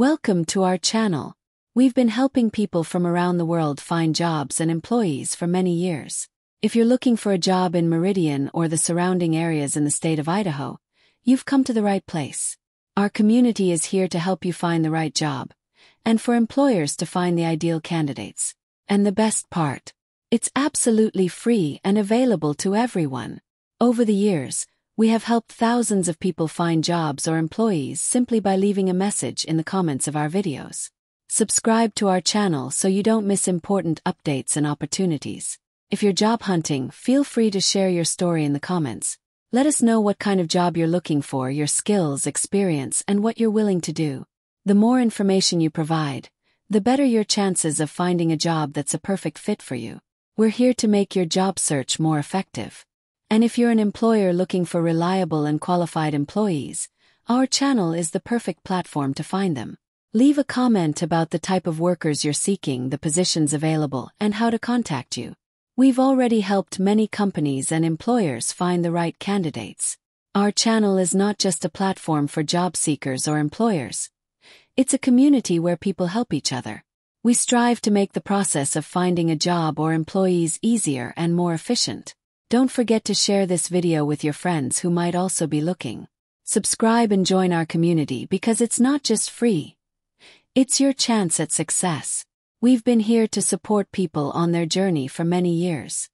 Welcome to our channel. We've been helping people from around the world find jobs and employees for many years. If you're looking for a job in Meridian or the surrounding areas in the state of Idaho, you've come to the right place. Our community is here to help you find the right job, and for employers to find the ideal candidates. And the best part, it's absolutely free and available to everyone. Over the years, we have helped thousands of people find jobs or employees simply by leaving a message in the comments of our videos. Subscribe to our channel so you don't miss important updates and opportunities. If you're job hunting, feel free to share your story in the comments. Let us know what kind of job you're looking for, your skills, experience, and what you're willing to do. The more information you provide, the better your chances of finding a job that's a perfect fit for you. We're here to make your job search more effective. And if you're an employer looking for reliable and qualified employees, our channel is the perfect platform to find them. Leave a comment about the type of workers you're seeking, the positions available, and how to contact you. We've already helped many companies and employers find the right candidates. Our channel is not just a platform for job seekers or employers. It's a community where people help each other. We strive to make the process of finding a job or employees easier and more efficient. Don't forget to share this video with your friends who might also be looking. Subscribe and join our community because it's not just free. It's your chance at success. We've been here to support people on their journey for many years.